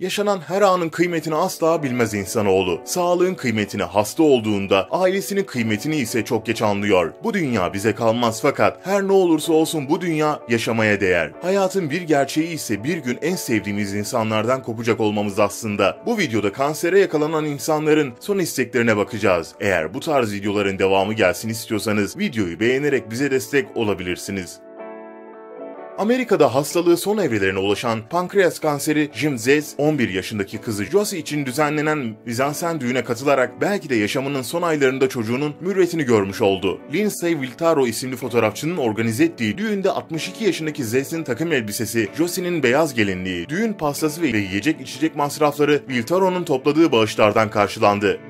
Yaşanan her anın kıymetini asla bilmez insanoğlu. Sağlığın kıymetini hasta olduğunda, ailesinin kıymetini ise çok geç anlıyor. Bu dünya bize kalmaz fakat her ne olursa olsun bu dünya yaşamaya değer. Hayatın bir gerçeği ise bir gün en sevdiğimiz insanlardan kopacak olmamız aslında. Bu videoda kansere yakalanan insanların son isteklerine bakacağız. Eğer bu tarz videoların devamı gelsin istiyorsanız videoyu beğenerek bize destek olabilirsiniz. Amerika'da hastalığı son evrelerine ulaşan pankreas kanseri Jim Zez, 11 yaşındaki kızı Josie için düzenlenen mizansen düğüne katılarak belki de yaşamının son aylarında çocuğunun mürvetini görmüş oldu. Lindsay Viltaro isimli fotoğrafçının organize ettiği düğünde 62 yaşındaki Zez'in takım elbisesi, Josie'nin beyaz gelinliği, düğün pastası ve yiyecek içecek masrafları Viltaro'nun topladığı bağışlardan karşılandı.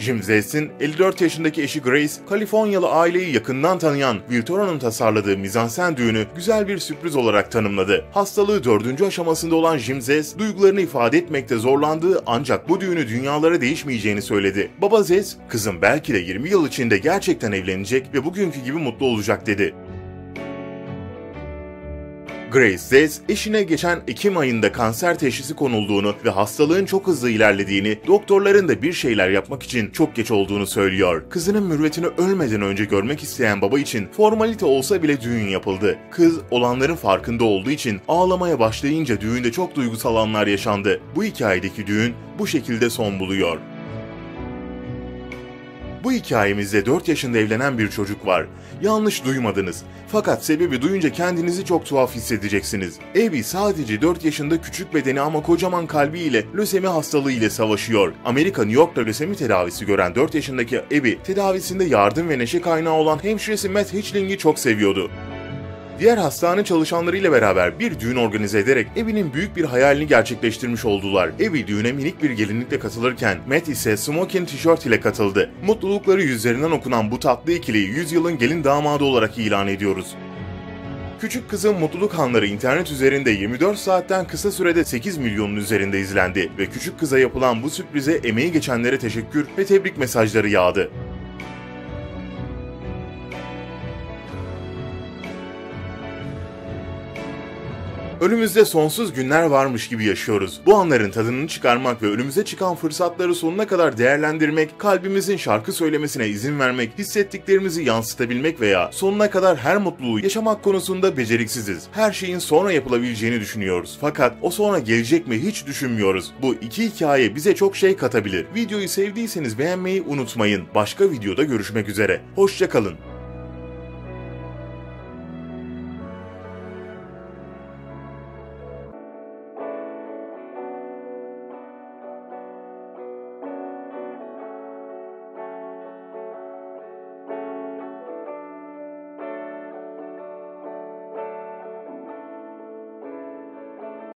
Jim Zest'in 54 yaşındaki eşi Grace, Kaliforniyalı aileyi yakından tanıyan Viltoro'nun tasarladığı mizansen düğünü güzel bir sürpriz olarak tanımladı. Hastalığı dördüncü aşamasında olan Jim Zest, duygularını ifade etmekte zorlandığı ancak bu düğünü dünyalara değişmeyeceğini söyledi. Baba Zest, kızım belki de 20 yıl içinde gerçekten evlenecek ve bugünkü gibi mutlu olacak dedi. Grace Zez, eşine geçen Ekim ayında kanser teşhisi konulduğunu ve hastalığın çok hızlı ilerlediğini, doktorların da bir şeyler yapmak için çok geç olduğunu söylüyor. Kızının mürvetini ölmeden önce görmek isteyen baba için formalite olsa bile düğün yapıldı. Kız olanların farkında olduğu için ağlamaya başlayınca düğünde çok duygusal anlar yaşandı. Bu hikayedeki düğün bu şekilde son buluyor. Bu hikayemizde 4 yaşında evlenen bir çocuk var. Yanlış duymadınız. Fakat sebebi duyunca kendinizi çok tuhaf hissedeceksiniz. Abby sadece 4 yaşında küçük bedeni ama kocaman kalbiyle lösemi hastalığı ile savaşıyor. Amerika New York'ta lösemi tedavisi gören 4 yaşındaki Abby, tedavisinde yardım ve neşe kaynağı olan hemşiresi Matt Hitchling'i çok seviyordu. Diğer hastane çalışanlarıyla beraber bir düğün organize ederek Abby'nin büyük bir hayalini gerçekleştirmiş oldular. Abby düğüne minik bir gelinlikle katılırken Matt ise smoking tişört ile katıldı. Mutlulukları yüzlerinden okunan bu tatlı ikiliyi 100 yılın gelin damadı olarak ilan ediyoruz. Küçük kızın mutluluk anları internet üzerinde 24 saatten kısa sürede 8 milyonun üzerinde izlendi ve küçük kıza yapılan bu sürprize emeği geçenlere teşekkür ve tebrik mesajları yağdı. Önümüzde sonsuz günler varmış gibi yaşıyoruz. Bu anların tadını çıkarmak ve önümüze çıkan fırsatları sonuna kadar değerlendirmek, kalbimizin şarkı söylemesine izin vermek, hissettiklerimizi yansıtabilmek veya sonuna kadar her mutluluğu yaşamak konusunda beceriksiziz. Her şeyin sonra yapılabileceğini düşünüyoruz. Fakat o sonra gelecek mi hiç düşünmüyoruz. Bu iki hikaye bize çok şey katabilir. Videoyu sevdiyseniz beğenmeyi unutmayın. Başka videoda görüşmek üzere. Hoşçakalın.